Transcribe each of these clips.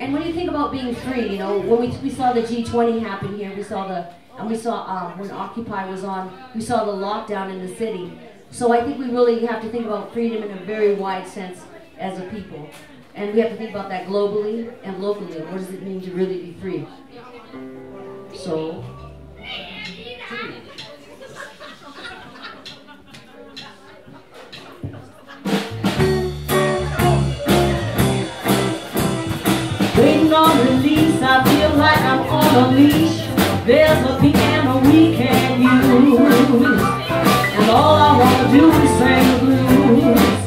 And when you think about being free, you know, when we, we saw the G20 happen here, we saw the, and we saw um, when Occupy was on, we saw the lockdown in the city. So I think we really have to think about freedom in a very wide sense as a people. And we have to think about that globally and locally. What does it mean to really be free? So, on release, I feel like I'm on a leash. There's a piano we can use. And all I wanna do is sing the blues.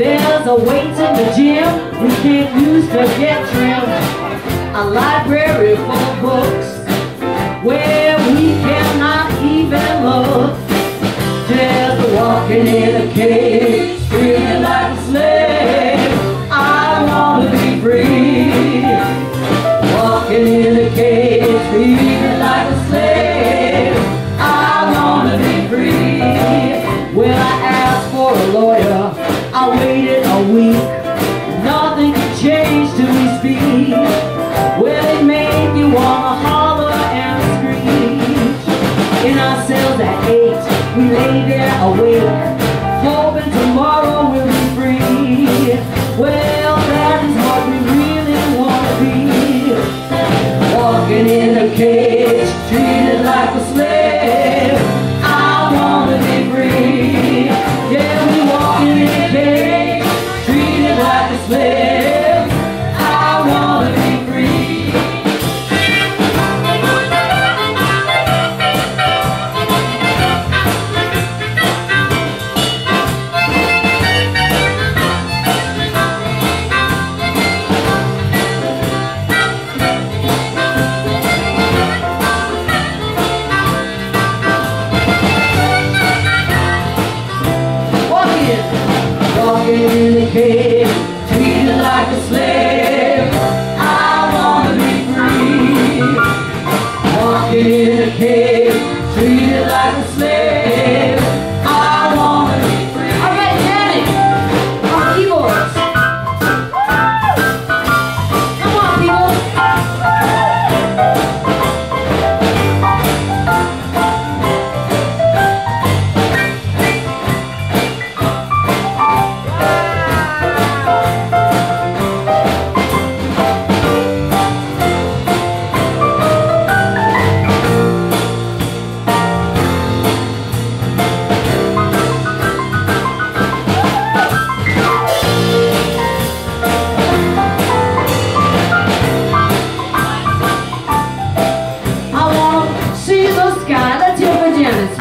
There's a weight in the gym we can't use to get trimmed. A library full of books where we cannot even look. Just walking in a cage, We lay there awake, hoping tomorrow will be free. Well, that is what we read. Hey.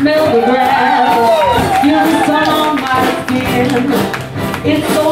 smell the grass, feel the sun on my skin. It's so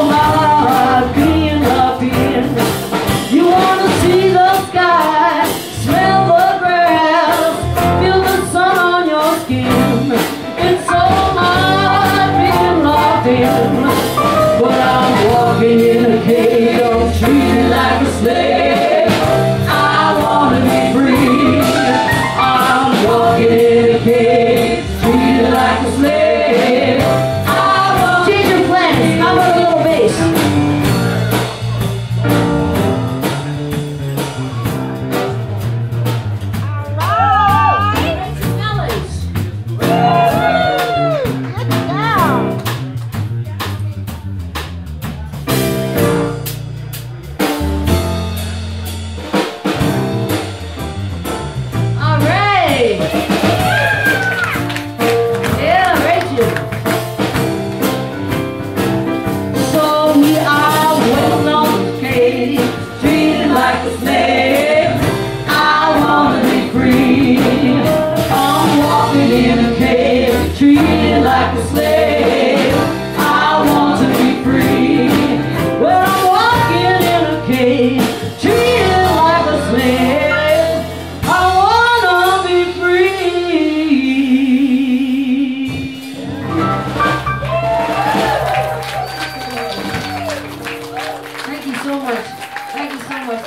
Thank you so much.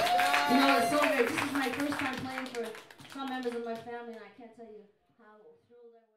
You know, it's so great. This is my first time playing for some members of my family, and I can't tell you how thrilled I was.